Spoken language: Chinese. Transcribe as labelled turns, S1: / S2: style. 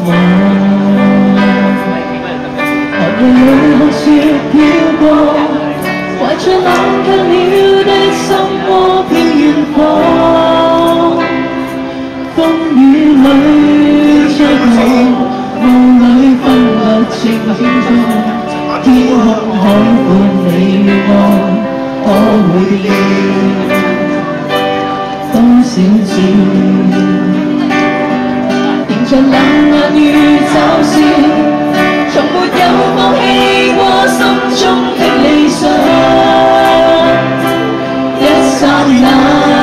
S1: 梦，告别了红飘过，怀着冷却了的心窝飘远方。风雨里追赶，雾里分不清天光。天空海阔，你我可会变多少次？像冷眼与嘲笑，从没有放弃过心中的理想。一刹那。